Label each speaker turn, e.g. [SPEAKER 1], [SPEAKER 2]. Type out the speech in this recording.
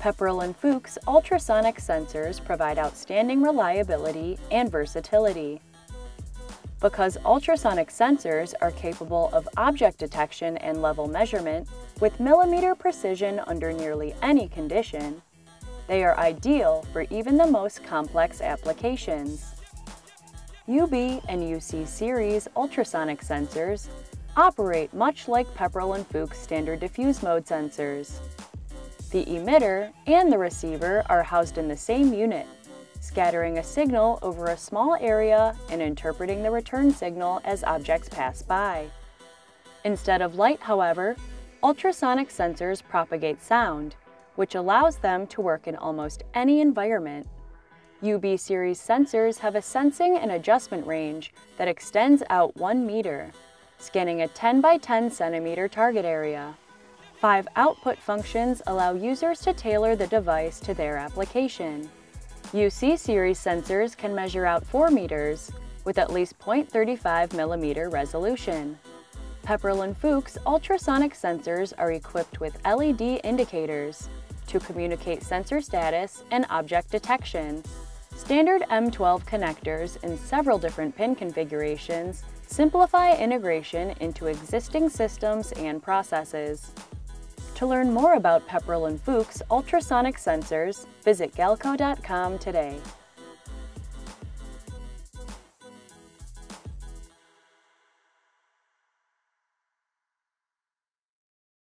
[SPEAKER 1] Pepperl and Fuchs ultrasonic sensors provide outstanding reliability and versatility. Because ultrasonic sensors are capable of object detection and level measurement with millimeter precision under nearly any condition, they are ideal for even the most complex applications. UB and UC series ultrasonic sensors operate much like Pepperl and Fuchs standard diffuse mode sensors. The emitter and the receiver are housed in the same unit, scattering a signal over a small area and interpreting the return signal as objects pass by. Instead of light, however, ultrasonic sensors propagate sound, which allows them to work in almost any environment. UB series sensors have a sensing and adjustment range that extends out 1 meter, scanning a 10 by 10 centimeter target area. Five output functions allow users to tailor the device to their application. UC series sensors can measure out 4 meters with at least 0.35 millimeter resolution. Pepperl and Fuchs ultrasonic sensors are equipped with LED indicators to communicate sensor status and object detection. Standard M12 connectors in several different pin configurations simplify integration into existing systems and processes. To learn more about Pepperl and Fuchs ultrasonic sensors, visit galco.com today.